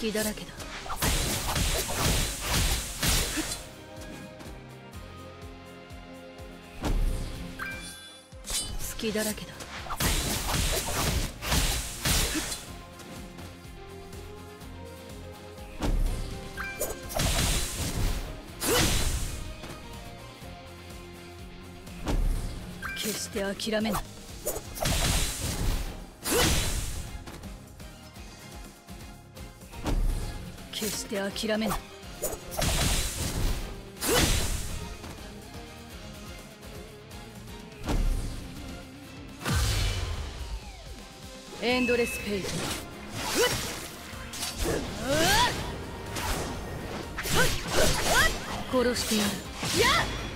隙だらけだ。隙だらけだ。決して諦めない。決して諦めない。エンドレスペイジ殺してやる。やっ